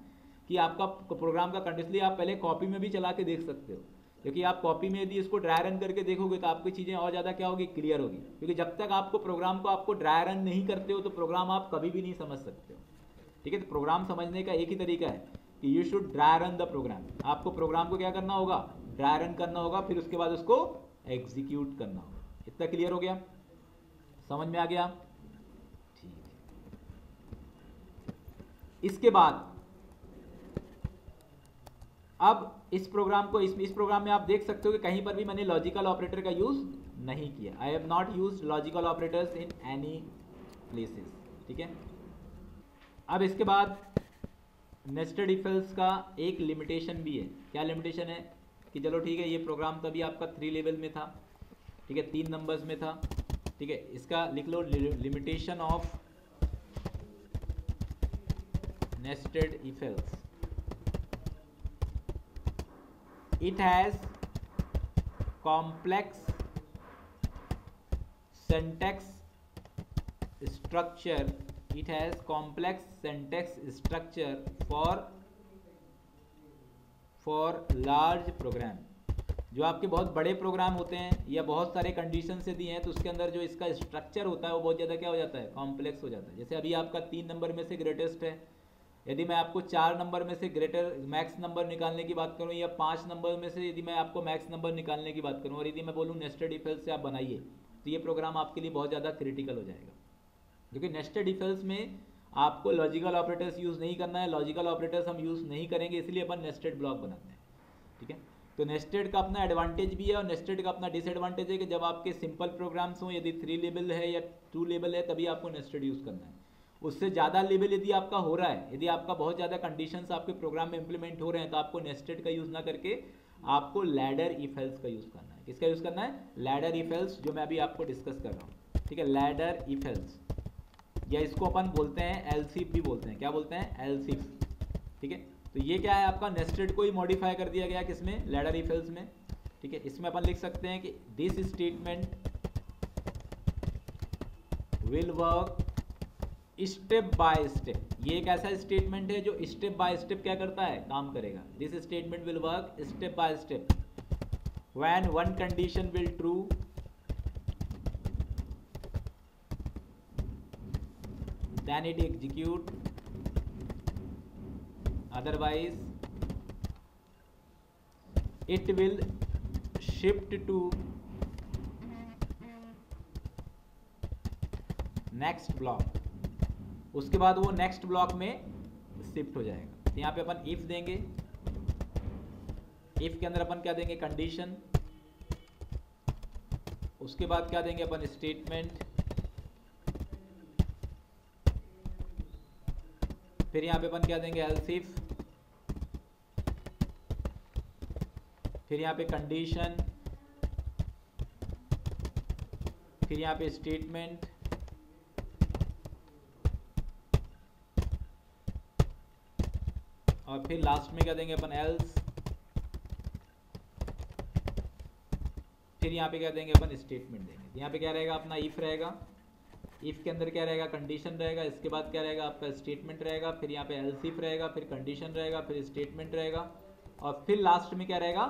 Speaker 1: कि आपका प्रोग्राम का कंडीशन आप पहले कॉपी में भी चला के देख सकते हो। क्योंकि आप कॉपी में यदि इसको ड्राई रन करके देखोगे तो आपकी चीज़ें और ज़्यादा क्या होगी? क्लियर होगी। क्योंकि जब तक आपको प्रोग्राम को आपको ड्राई रन नहीं करते हो तो प्रोग्राम आप कभी भी नहीं समझ सकते हो। ठीक है? तो प्रोग्राम समझने का एक ही तरीका है कि you should dry run the program आपको प्रोग्राम को क्या करना होगा? ड्राई रन करना होगा, फिर उसके बाद उसको एग्जीक्यूट करना होगा। इतना क्लियर हो गया? समझ में आ गया? ठीक इसके बाद अब इस प्रोग्राम को इस, इस प्रोग्राम में आप देख सकते हो कि कहीं पर भी मैंने लॉजिकल ऑपरेटर का यूज़ नहीं किया। I have not use logical operators in any places ठीक है? अब इसके बाद नेस्टेड इफेल्स का एक लिमिटेशन भी है। क्या लिमिटेशन है? कि चलो ठीक है ये प्रोग्राम तभी आपका थ्री लेवल में था ठीक है? तीन नंबर्स में था ठीक है? इसका लिख लो limitation of nested if else it has complex syntax structure. It has complex syntax structure for for large program जो आपके बहुत बड़े प्रोग्राम होते हैं या बहुत सारे कंडीशन से दिए हैं तो उसके अंदर जो इसका स्ट्रक्चर होता है, वो बहुत ज़्यादा क्या हो जाता है? कॉम्प्लेक्स हो जाता है। जैसे अभी आपका तीन नंबर में से ग्रेटेस्ट है यदि मैं आपको चार नंबर में से ग्रेटर मैक्स नंबर निकालने की बात करूँ या पाँच नंबर में से यदि मैं आपको मैक्स नंबर निकालने की बात करूँ और यदि मैं बोलूँ नेस्टेड इफेल्स से आप बनाइए तो ये प्रोग्राम आपके लिए बहुत ज़्यादा क्रिटिकल हो जाएगा। क्योंकि नेस्टेड इफेल्स में आपको लॉजिकल ऑपरेटर्स यूज़ नहीं करना है, लॉजिकल ऑपरेटर्स हम यूज़ नहीं करेंगे, इसलिए अपन नेस्टेड ब्लॉक बनाते हैं, ठीक है? तो नेस्टेड का अपना एडवांटेज भी है और नेस्टेड का अपना डिसएडवांटेज है कि जब आपके सिंपल प्रोग्राम्स हों, यदि थ्री लेवल है या टू लेवल है, तभी आपको नेस्टेड यूज़ करना है। उससे ज़्यादा लेवल यदि आपका हो रहा है, यदि आपका बहुत ज़्यादा कंडीशंस आपके प्रोग्राम में इंप्लीमेंट हो रहे हैं तो आपको नेस्टेड का यूज़ ना करके आपको लैडर इफेल्स का यूज़ करना है। किसका यूज़ करना है? लैडर इफेल्स जो मैं अभी आपको डिस्कस कर रहा हूँ। ठीक है? लैडर इफेल्स या इसको अपन बोलते हैं एलसीफ भी बोलते हैं। क्या बोलते हैं? एलसीफ ठीक है? तो ये क्या है? आपका नेस्टेड को ही मॉडिफाई कर दिया गया किसमें? लैडर इफेल्स में। ठीक है? इसमें अपन लिख सकते हैं कि this statement will work step by step. ये एक ऐसा स्टेटमेंट है जो स्टेप बाय स्टेप क्या करता है? काम करेगा। This statement will work step by step when one condition will true then it execute. Otherwise, it will shift to next block उसके बाद वो नेक्स्ट ब्लॉक में शिफ्ट हो जाएगा। तो यहाँ पे अपन इफ़ देंगे। इफ़ के अंदर अपन क्या देंगे? कंडीशन उसके बाद क्या देंगे अपन? स्टेटमेंट फिर यहाँ पे अपन क्या देंगे? एल्स इफ़ फिर यहाँ पे कंडीशन फिर यहाँ पे स्टेटमेंट और फिर लास्ट में क्या देंगे अपन एल्स फिर यहाँ पे क्या देंगे अपन स्टेटमेंट देंगे। यहाँ पे क्या रहेगा? अपना इफ़ रहेगा। इफ़ के अंदर क्या रहेगा? कंडीशन रहेगा। इसके बाद क्या रहेगा? आपका स्टेटमेंट रहेगा। फिर यहाँ पे एल्स इफ़ रहेगा। फिर कंडीशन रहेगा। फिर स्टेटमेंट रहेगा। और फिर लास्ट में क्या रहेगा?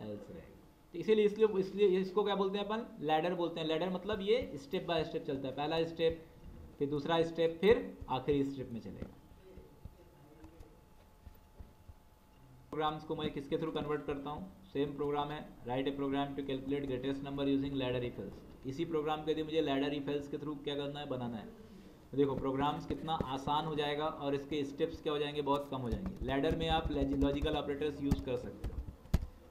Speaker 1: एल्स रहेगा। तो इसीलिए इसलिए इसलिए इसको क्या बोलते हैं अपन? लैडर बोलते हैं। लैडर मतलब ये स्टेप बाय स्टेप चलता है। पहला स्टेप फिर दूसरा स्टेप फिर आखिरी स्टेप में चलेगा। प्रोग्राम्स को मैं किसके थ्रू कन्वर्ट करता हूँ? सेम प्रोग्राम है write a program to calculate greatest number using ladder if else इसी प्रोग्राम के लिए मुझे लैडर इफेल्स के थ्रू क्या करना है? बनाना है। तो देखो प्रोग्राम्स कितना आसान हो जाएगा और इसके स्टेप्स क्या हो जाएँगे? बहुत कम हो जाएँगे। लैडर में आप लॉजिकल ऑपरेटर्स यूज़ कर सकते हो।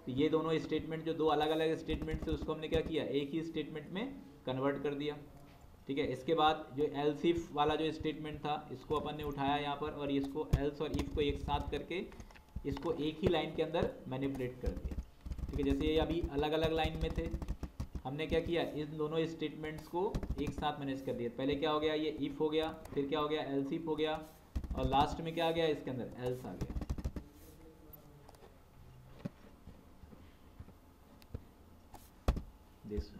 Speaker 1: तो ये दोनों स्टेटमेंट जो दो अलग अलग स्टेटमेंट थे, उसको हमने क्या किया? एक ही स्टेटमेंट में कन्वर्ट कर दिया। ठीक है? इसके बाद जो एल्स इफ़ वाला जो स्टेटमेंट था, इसको अपन ने उठाया यहाँ पर और इसको एल्स और इफ़ को एक साथ करके इसको एक ही लाइन के अंदर मैनिपुलेट कर दिया। ठीक है, जैसे ये अभी अलग अलग लाइन में थे, हमने क्या किया? इन दोनों स्टेटमेंट्स को एक साथ मैनेज कर दिया। पहले क्या हो गया? ये इफ़ हो गया, फिर क्या हो गया? एल्स इफ़ हो गया, और लास्ट में क्या आ गया? इसके अंदर एल्स आ गया। दिस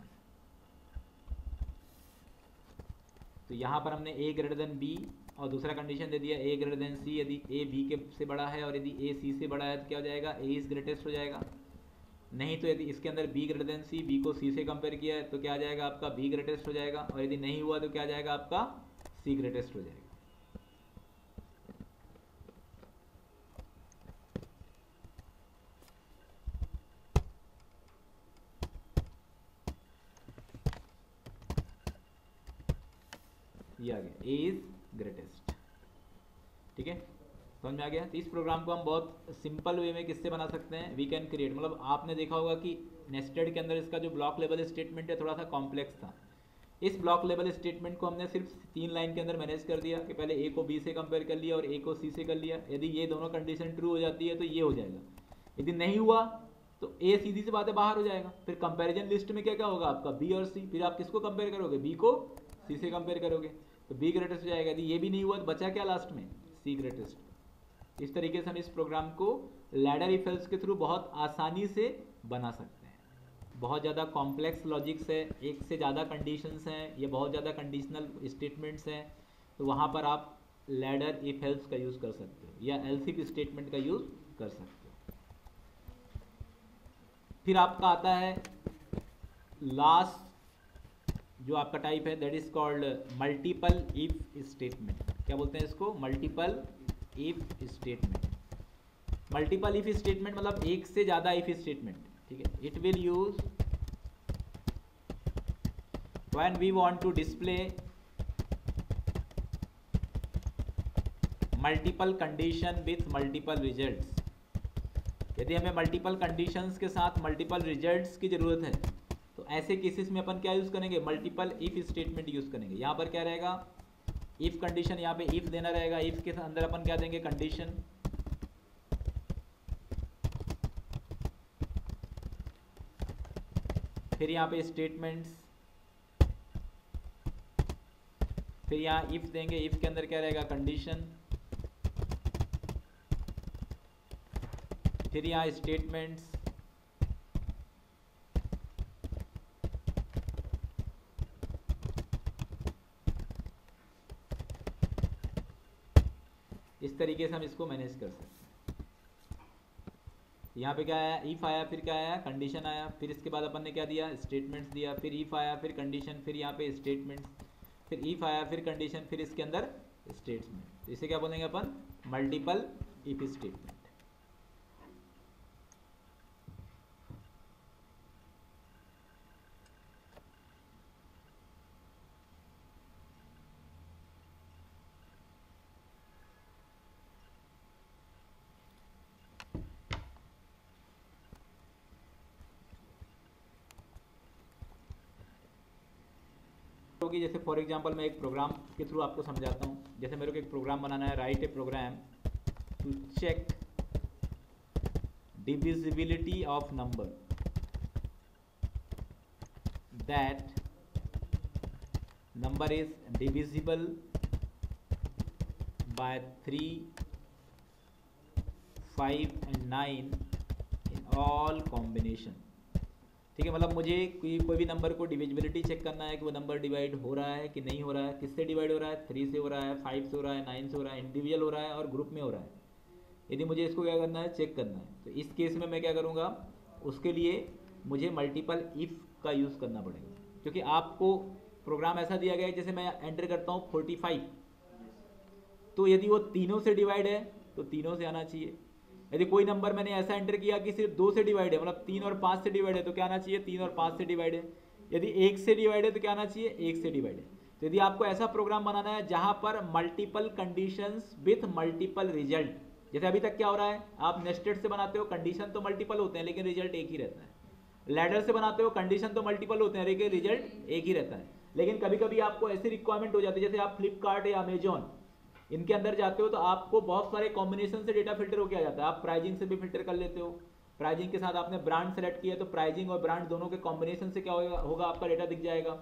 Speaker 1: तो यहाँ पर हमने ए ग्रेटर देन बी और दूसरा कंडीशन दे दिया ए ग्रेटर देन सी यदि ए बी के से बड़ा है और यदि ए सी से बड़ा है तो क्या हो जाएगा? ए इज़ ग्रेटेस्ट हो जाएगा। नहीं तो यदि इसके अंदर B greater than C B को सी से कंपेयर किया है तो क्या आ जाएगा? आपका बी ग्रेटेस्ट हो जाएगा और यदि नहीं हुआ तो क्या आ जाएगा? आपका सी ग्रेटेस्ट हो जाएगा। ये गया। ए इज़ ग्रेटेस्ट ठीक है? समझ में आ गया? तो इस प्रोग्राम को हम बहुत सिंपल वे में किससे बना सकते हैं? वी कैन क्रिएट मतलब आपने देखा होगा कि नेस्टेड के अंदर इसका जो ब्लॉक लेवल स्टेटमेंट है, थोड़ा सा कॉम्प्लेक्स था। इस ब्लॉक लेवल स्टेटमेंट को हमने सिर्फ़ तीन लाइन के अंदर मैनेज कर दिया कि पहले ए को बी से कंपेयर कर लिया और ए को सी से कर लिया। यदि ये दोनों कंडीशन ट्रू हो जाती है तो ये हो जाएगा। यदि नहीं हुआ तो ए सीधी से बातें बाहर हो जाएगा। फिर कंपैरिजन लिस्ट में क्या क्या होगा आपका? बी और सी फिर आप किसको कंपेयर करोगे? बी को सी से कंपेयर करोगे। तो बी ग्रेटेस्ट हो जाएगा। यदि ये भी नहीं हुआ तो बचा क्या लास्ट में? सी ग्रेटेस्ट इस तरीके से हम इस प्रोग्राम को लैडर इफेल्स के थ्रू बहुत आसानी से बना सकते हैं। बहुत ज़्यादा कॉम्प्लेक्स लॉजिक्स है, एक से ज़्यादा कंडीशंस हैं, या बहुत ज़्यादा कंडीशनल स्टेटमेंट्स हैं तो वहाँ पर आप लैडर इफ़ हेल्स का यूज़ कर सकते हो, या एल्सिफ स्टेटमेंट का यूज़ कर सकते हो। फिर आपका आता है लास्ट जो आपका टाइप है that is called multiple if statement क्या बोलते हैं इसको? Multiple if statement multiple if statement मतलब एक से ज़्यादा इफ़ स्टेटमेंट ठीक है? It will use when we want to display multiple condition with multiple results. यदि हमें मल्टीपल कंडीशंस के साथ मल्टीपल रिजल्ट्स की ज़रूरत है ऐसे केसेस में अपन क्या यूज़ करेंगे? मल्टीपल इफ़ स्टेटमेंट यूज़ करेंगे। यहाँ पर क्या रहेगा? इफ़ कंडीशन यहाँ पे इफ़ देना रहेगा। इफ़ के अंदर अपन क्या देंगे? कंडीशन फिर यहाँ पे स्टेटमेंट्स फिर यहाँ इफ़ देंगे। इफ़ के अंदर क्या रहेगा? कंडीशन फिर यहाँ स्टेटमेंट्स इस तरीके से हम इसको मैनेज कर सकते हैं। यहाँ पे क्या आया? इफ़ आया, फिर क्या आया? कंडीशन आया, फिर इसके बाद अपन ने क्या दिया? स्टेटमेंट्स दिया, फिर इफ़ आया, फिर कंडीशन फिर यहाँ पे स्टेटमेंट्स फिर इफ़ आया, फिर कंडीशन फिर इसके अंदर स्टेटमेंट इसे क्या बोलेंगे अपन? मल्टीपल इफ़ स्टेटमेंट होगी, जैसे फॉर एग्जांपल मैं एक प्रोग्राम के थ्रू आपको समझाता हूँ। जैसे मेरे को एक प्रोग्राम बनाना है write a program to check divisibility of number that number is divisible by three five and nine in all combination ठीक है मतलब मुझे कोई कोई भी नंबर को डिविजिबिलिटी चेक करना है कि वो नंबर डिवाइड हो रहा है कि नहीं हो रहा है, किससे डिवाइड हो रहा है थ्री से हो रहा है फाइव से हो रहा है नाइन से हो रहा है इंडिविजुअल हो रहा है और ग्रुप में हो रहा है। यदि मुझे इसको क्या करना है चेक करना है। तो इस केस में मैं क्या करूँगा, उसके लिए मुझे मल्टीपल इफ़ का यूज़ करना पड़ेगा। क्योंकि आपको प्रोग्राम ऐसा दिया गया है, जैसे मैं एंटर करता हूँ फोर्टी फाइव तो यदि वो तीनों से डिवाइड है तो तीनों से आना चाहिए। यदि कोई नंबर मैंने ऐसा एंटर किया कि सिर्फ़ दो से डिवाइड है मतलब तीन और पाँच से डिवाइड है तो क्या आना चाहिए? तीन और पाँच से डिवाइड है। यदि एक से डिवाइड है तो क्या आना चाहिए? एक से डिवाइड है। तो यदि आपको ऐसा प्रोग्राम बनाना है जहाँ पर multiple condition with multiple result जैसे अभी तक क्या हो रहा है? आप नेस्टेड से बनाते हो कंडीशन तो मल्टीपल होते हैं, लेकिन रिज़ल्ट एक ही रहता है। लैडर से बनाते हो कंडीशन तो मल्टीपल होते हैं, लेकिन रिज़ल्ट एक ही रहता है। लेकिन कभी कभी आपको ऐसी रिक्वायरमेंट हो जाती है, जैसे आप फ्लिपकार्ट या अमेजोन इनके अंदर जाते हो तो आपको बहुत सारे कॉम्बिनेशन से डेटा फ़िल्टर होकर आ जाता है। आप प्राइजिंग से भी फ़िल्टर कर लेते हो। प्राइजिंग के साथ आपने ब्रांड सेलेक्ट किया तो प्राइजिंग और ब्रांड दोनों के कॉम्बिनेशन से क्या होगा होगा आपका डेटा दिख जाएगा।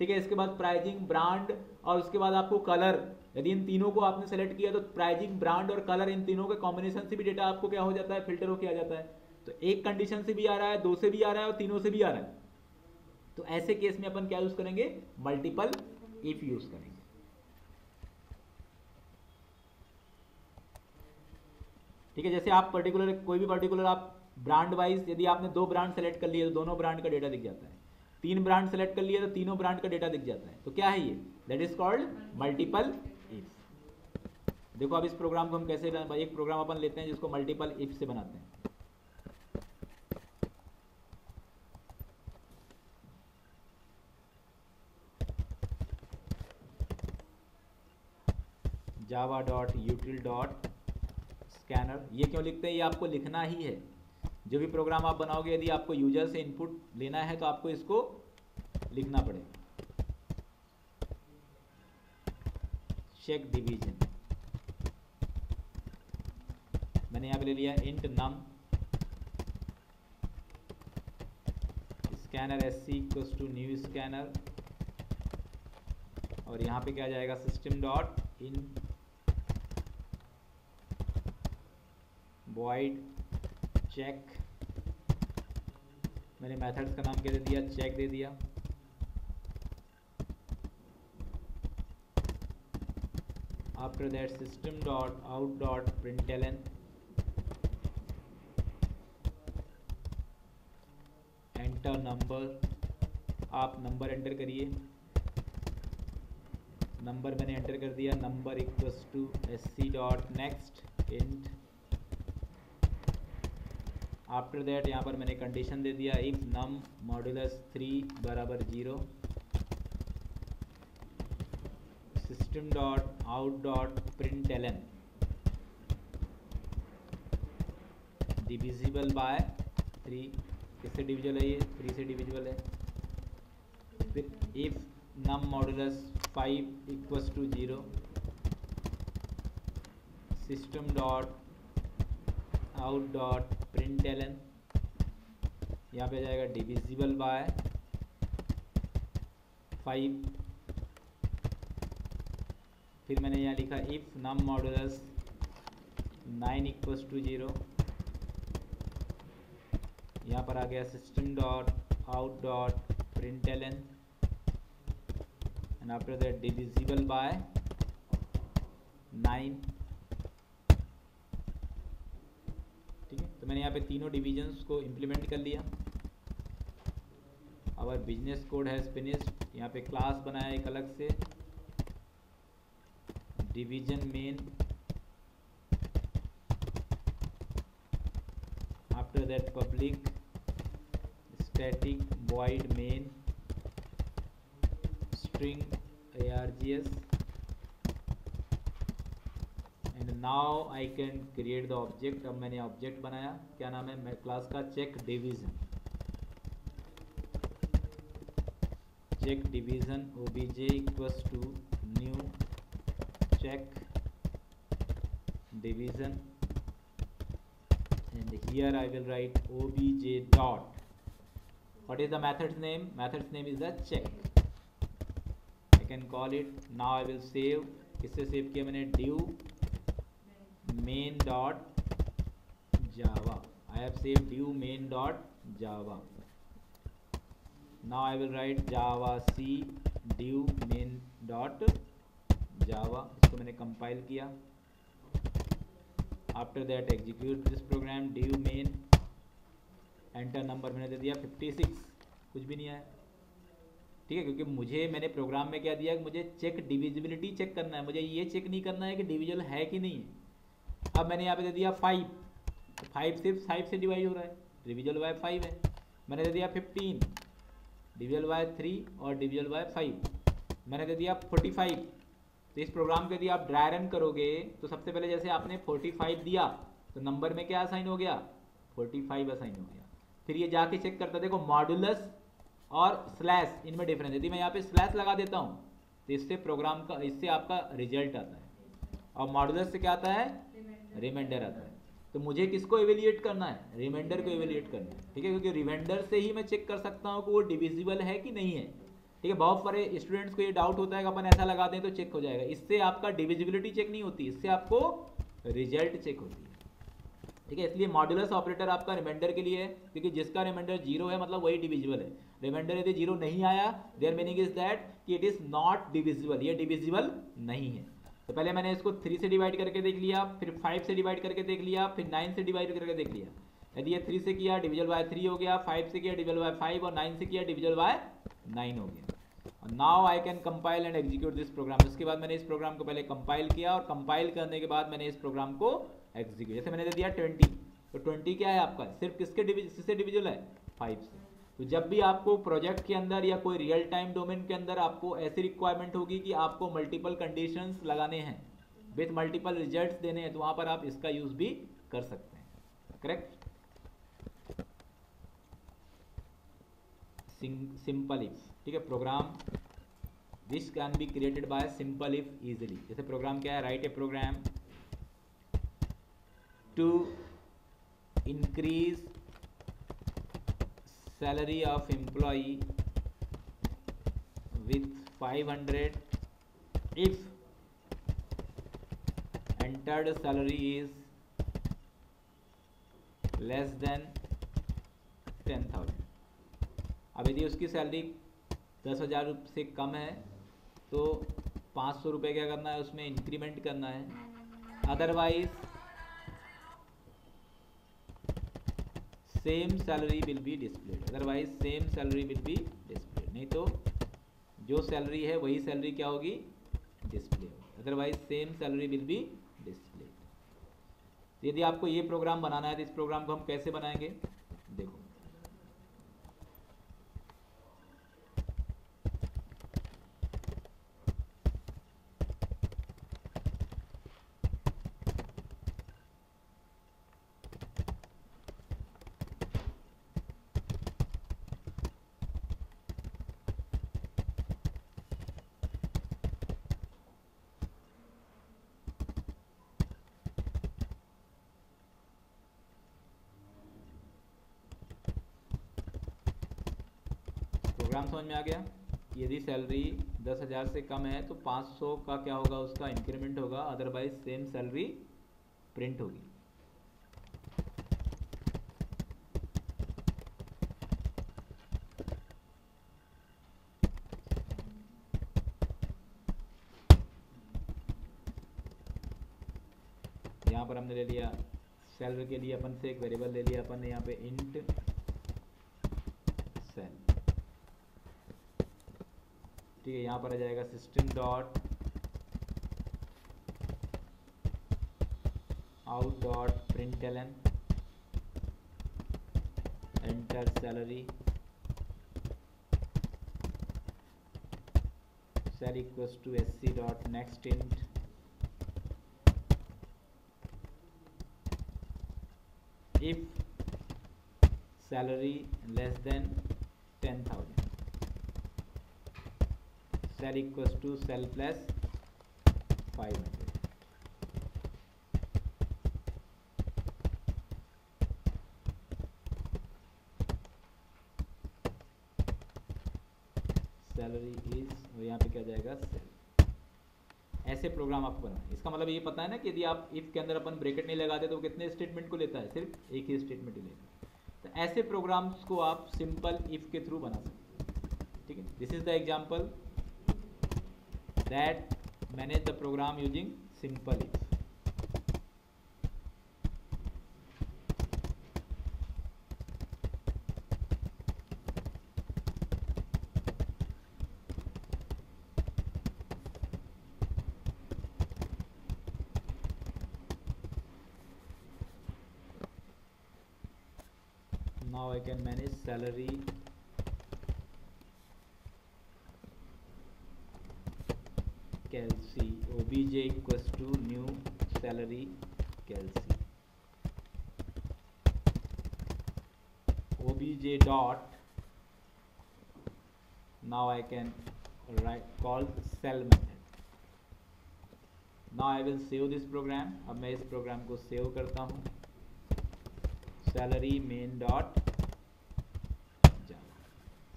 Speaker 1: ठीक है, इसके बाद प्राइजिंग ब्रांड और उसके बाद आपको कलर यदि इन तीनों को आपने सेलेक्ट किया तो प्राइजिंग ब्रांड और कलर इन तीनों के कॉम्बिनेशन से भी डेटा आपको क्या हो जाता है फ़िल्टर होकर आ जाता है। तो एक कंडीशन से भी आ रहा है, दो से भी आ रहा है और तीनों से भी आ रहा है। तो ऐसे केस में अपन क्या यूज़ करेंगे? मल्टीपल इफ़ यूज़ करेंगे। ठीक है, जैसे आप पर्टिकुलर कोई भी पर्टिकुलर आप ब्रांड वाइज यदि आपने दो ब्रांड सेलेक्ट कर लिए तो दोनों ब्रांड का डेटा दिख जाता है। तीन ब्रांड सेलेक्ट कर लिए तो तीनों ब्रांड का डेटा दिख जाता है। तो क्या है ये? That is called multiple if देखो अब इस प्रोग्राम को हम कैसे एक प्रोग्राम अपन लेते हैं जिसको मल्टीपल इफ़ से बनाते हैं। java dot util dot scanner ये क्यों लिखते हैं? ये आपको लिखना ही है। जो भी प्रोग्राम आप बनाओगे, यदि आपको यूज़र से इनपुट लेना है तो आपको इसको लिखना पड़ेगा। चेक डिवीज़न मैंने यहाँ पे ले लिया int num scanner S C to new scanner और यहाँ पे क्या जाएगा? System dot in void check. मैंने मेथड्स का नाम क्या दे दिया? चेक दे दिया। after that system dot out dot println enter number आप नंबर एंटर करिए। नंबर मैंने एंटर कर दिया। Number equals to S C dot next int after that यहाँ पर मैंने कंडीशन दे दिया इफ़ नम मॉडुलस थ्री बराबर zero system dot out dot print L N divisible by three किससे डिविजल है ये? थ्री से डिविजिबल है. फिर if num modulus five equals to zero system dot out dot print L N यहाँ पे जाएगा डिविजिबल बाय फाइव फिर मैंने यहाँ लिखा if num modulus nine equals to zero यहाँ पर आ गया system dot out dot print L N and after that divisible by nine मैंने यहाँ पे तीनों डिविजन्स को इम्प्लीमेंट कर लिया। Our business code has finished यहाँ पे क्लास बनाया एक अलग से। Division main after that public static void main string args now I can create the object. अब मैंने ऑब्जेक्ट बनाया। क्या नाम है? मैं क्लास का check division. Check division OBJ equals to new check division and here I will write O OBJ dot what is the method name method name is the check I can call it now I will save किससे save किया मैंने? Due main dot java. I have saved due main dot java. Now I will write java c due main dot java. इसको मैंने compile किया. After that execute this program due main. Enter number मैंने दे दिया 56 कुछ भी नहीं आया. ठीक है, क्योंकि मुझे, मैंने प्रोग्राम में क्या दिया कि मुझे चेक डिविजिबिलिटी चेक करना है. मुझे ये चेक नहीं करना है कि डिविजल है कि नहीं है. अब मैंने यहाँ पे दे दिया फाइव तो फाइव सिर्फ़ फाइव से डिवाइड हो रहा है। डिविजल बाय फाइव है। मैंने दे दिया फिफ्टीन डिविजल बाय थ्री और डिविजल बाय फाइव मैंने दे दिया फोर्टी फाइव तो इस प्रोग्राम को यदि आप ड्राई रन करोगे तो सबसे पहले जैसे आपने फोर्टी फाइव दिया तो नंबर में क्या असाइन हो गया? फोर्टी फाइव असाइन हो गया। फिर ये जाके चेक करता, देखो मॉडुलस और स्लैश इनमें डिफरेंस यदि मैं यहाँ पे स्लैश लगा देता हूँ तो इससे प्रोग्राम का, इससे आपका रिज़ल्ट आता है। और मॉडुलस से क्या आता है? रिमाइंडर आता है। तो मुझे किसको एवेल्यूएट करना है? रिमाइंडर को एवेल्यूएट करना है, ठीक है? क्योंकि रिमाइंडर से ही मैं चेक कर सकता हूँ कि वो डिविजिबल है कि नहीं है, ठीक है? बहुत सारे स्टूडेंट्स को ये डाउट होता है कि अपन ऐसा लगा दें तो चेक हो जाएगा। इससे आपका डिविजिबिलिटी चेक नहीं होती, इससे आपको रिज़ल्ट चेक होती है, ठीक है? इसलिए मॉड्यूलस ऑपरेटर आपका रिमाइंडर के लिए है, क्योंकि जिसका रिमाइंडर ज़ीरो है मतलब वही डिविजिबल है। रिमाइंडर यदि ज़ीरो नहीं आया देयर मीनिंग इज़ दैट कि इट इज़ नॉट डिविजिबल ये डिविजिबल नहीं है। तो पहले मैंने इसको थ्री से डिवाइड करके देख लिया, फिर फाइव से डिवाइड करके देख लिया, फिर नाइन से डिवाइड करके देख लिया। यदि ये थ्री से किया डिविजल बाय थ्री हो गया फाइव से किया डिविजल बाय फाइव और नाइन से किया डिविजल बाय नाइन हो गया। और now I can compile and execute this program उसके बाद मैंने इस प्रोग्राम को पहले कंपाइल किया, और कंपाइल करने के बाद मैंने इस प्रोग्राम को एग्जीक्यूट जैसे मैंने दे दिया ट्वेंटी तो ट्वेंटी क्या है आपका? सिर्फ़ किसके डिविजन किससे डिविजल है? फाइव से। तो जब भी आपको प्रोजेक्ट के अंदर या कोई रियल टाइम डोमेन के अंदर आपको ऐसी रिक्वायरमेंट होगी कि आपको मल्टीपल कंडीशंस लगाने हैं विथ मल्टीपल रिजल्ट्स देने हैं तो वहाँ पर आप इसका यूज़ भी कर सकते हैं। करेक्ट सिंपल इफ़ ठीक है program this can be created by simple if easily जैसे प्रोग्राम क्या है? Write a program to increase salary of employee with 500 if entered salary is less than 10000 अब यदि उसकी सैलरी दस हज़ार से कम है तो पाँच सौ रुपये क्या करना है? उसमें इंक्रीमेंट करना है। Otherwise same salary will be displayed otherwise same salary will be displayed नहीं तो जो सैलरी है, वही सैलरी क्या होगी? Display otherwise same salary will be displayed यदि आपको ये प्रोग्राम बनाना है तो इस प्रोग्राम को हम कैसे बनाएँगे देखो प्रोग्राम समझ में आ गया। यदि सैलरी दस हज़ार से कम है तो पाँच सौ का क्या होगा? उसका इंक्रीमेंट होगा। अदरवाइज़ सेम सैलरी प्रिंट होगी। यहाँ पर हमने ले लिया। सैलरी के लिए अपन से एक वेरिएबल ले लिया। अपन ने यहाँ पे इंट सेल ठीक है, यहाँ पर आ जाएगा system dot out dot print L N enter salary sal equals to S C dot next int if salary less than 10000 equals to sal plus five hundred salary is यहाँ पे क्या जाएगा? सेल ऐसे प्रोग्राम आपको बनाना इसका मतलब ये पता है ना कि यदि आप इफ़ के अंदर अपन ब्रेकेट नहीं लगाते तो कितने स्टेटमेंट को लेता है? सिर्फ़ एक ही स्टेटमेंट ही लेता है। तो ऐसे प्रोग्राम्स को आप सिंपल इफ़ के थ्रू बना सकते हैं। ठीक है? This is the example that manage the program using simple if now I can manage salary calc OBJ B to new salary calc O dot now I can write call sal method now I will save this program अब मैं इस programme को save करता हूँ. Salary main dot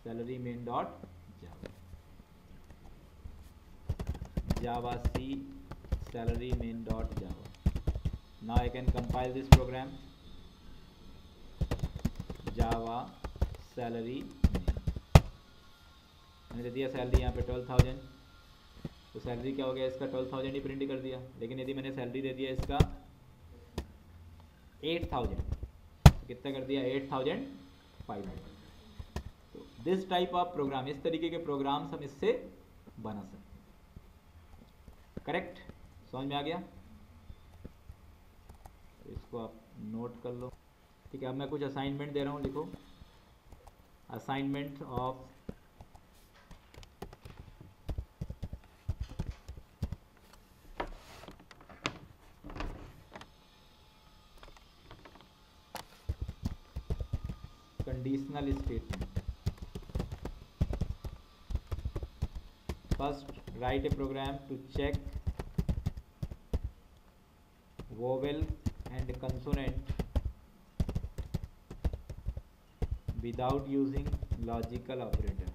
Speaker 1: salary main dot java c salary main dot java. Now i can compile this program. Java salary main. मैंने दे दिया salary यहाँ पे ट्वेल्व थाउज़ेंड तो सैलरी क्या हो गया? इसका ट्वेल्व थाउज़ेंड ही प्रिंट कर दिया। लेकिन यदि मैंने सैलरी दे दिया इसका एट थाउज़ेंड तो कितना कर दिया? एट थाउज़ेंड फाइव हंड्रेड तो दिस टाइप ऑफ़ प्रोग्राम इस तरीके के प्रोग्राम्स हम इससे बना सकते करेक्ट समझ में आ गया? इसको आप नोट कर लो। ठीक है, अब मैं कुछ असाइनमेंट दे रहा हूँ, लिखो। Assignment of conditional statement first write a program to check vowel and consonant without using logical operator.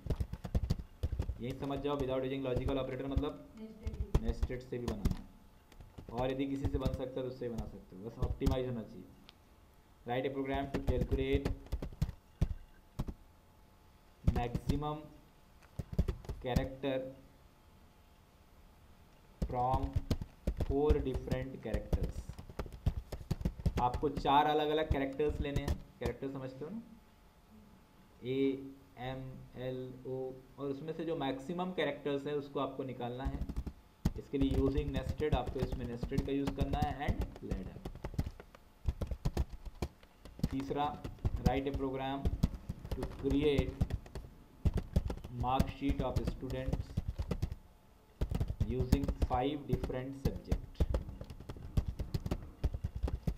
Speaker 1: यही समझ जाओ विदाउट यूजिंग लॉजिकल ऑपरेटर मतलब नेस्टेड से भी बनाना। और यदि किसी से बन सकता है तो उससे बना सकते हो। बस ऑप्टिमाइज होना चाहिए। Write a program to calculate maximum character from four different characters. आपको चार अलग अलग कैरेक्टर्स लेने हैं। कैरेक्टर समझते हो ना? ए एम एल ओ और उसमें से जो मैक्सिमम कैरेक्टर्स है, उसको आपको निकालना है। इसके लिए यूजिंग नेस्टेड आपको इसमें नेस्टेड का यूज़ करना है एंड लेडर तीसरा write a program to create marksheet of of students using different subject subject.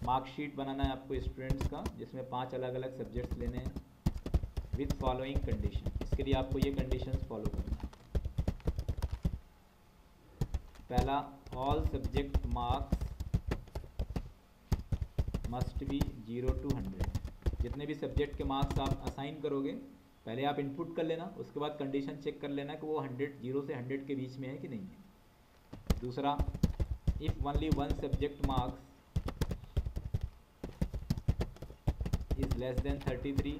Speaker 1: Mark sheet बनाना है आपको स्टूडेंट्स का, जिसमें पाँच अलग अलग सब्जेक्ट्स लेने हैं विथ फॉलोइंग कंडीशन इसके लिए आपको ये कंडीशंस फॉलो करना है. पहला all subject marks must be zero to hundred जितने भी सब्जेक्ट के मार्क्स आप असाइन करोगे, पहले आप इनपुट कर लेना, उसके बाद कंडीशन चेक कर लेना कि वो हंड्रेड ज़ीरो से हंड्रेड के बीच में है कि नहीं है. दूसरा if only one subject marks is less than thirty three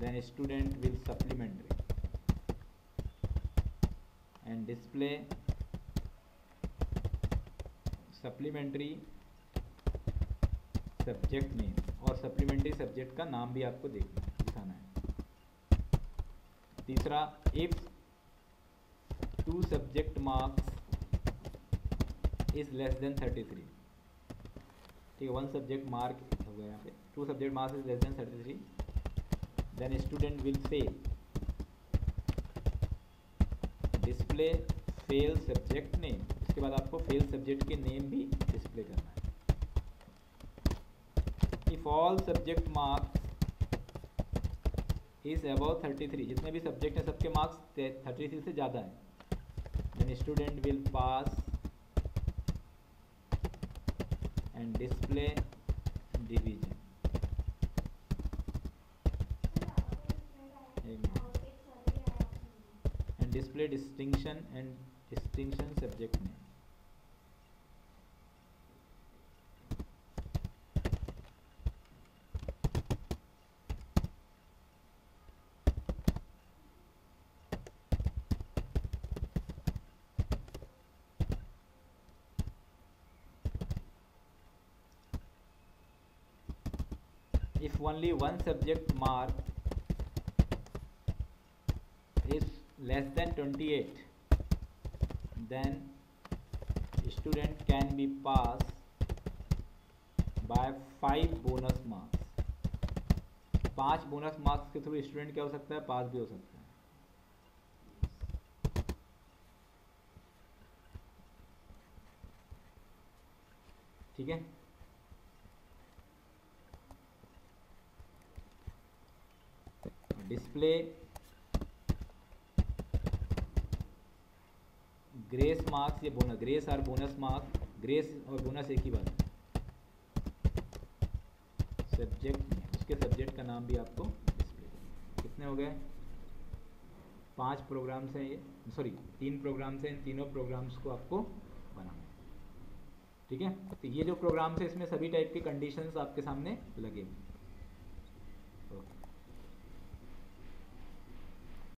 Speaker 1: then student will supplementary and display supplementary subject name और सप्लीमेंट्री सब्जेक्ट का नाम भी आपको देखना दिखाना है। तीसरा if subject marks is less than thirty three ठीक है वन सब्जेक्ट मार्क हो गया यहाँ पे। Two subject marks is less than thirty three then student will fail display fail subject name इसके बाद आपको फेल सब्जेक्ट के नेम भी डिस्प्ले करना है। If all subject marks is above thirty three जितने भी सब्जेक्ट हैं, सबके मार्क्स थर्टी थ्री से ज़्यादा हैं। Then student will pass and display division. And display distinction and distinction subject में if only one subject mark is less than 28 then student can be passed by 5 bonus marks पाँच bonus marks के through student क्या हो सकता है पास भी हो सकता है ठीक है डिस्प्ले ग्रेस मार्क्स ये बोनस ग्रेस और बोनस मार्क्स ग्रेस और बोनस एक ही बात सब्जेक्ट उसके सब्जेक्ट का नाम भी आपको डिस्प्ले कितने हो गए? पाँच प्रोग्राम्स हैं ये। सॉरी तीन प्रोग्राम्स हैं, इन तीनों प्रोग्राम्स को आपको बनाना है। ठीक है? तो ये जो प्रोग्राम्स है, इसमें सभी टाइप के कंडीशंस आपके सामने लगे हुए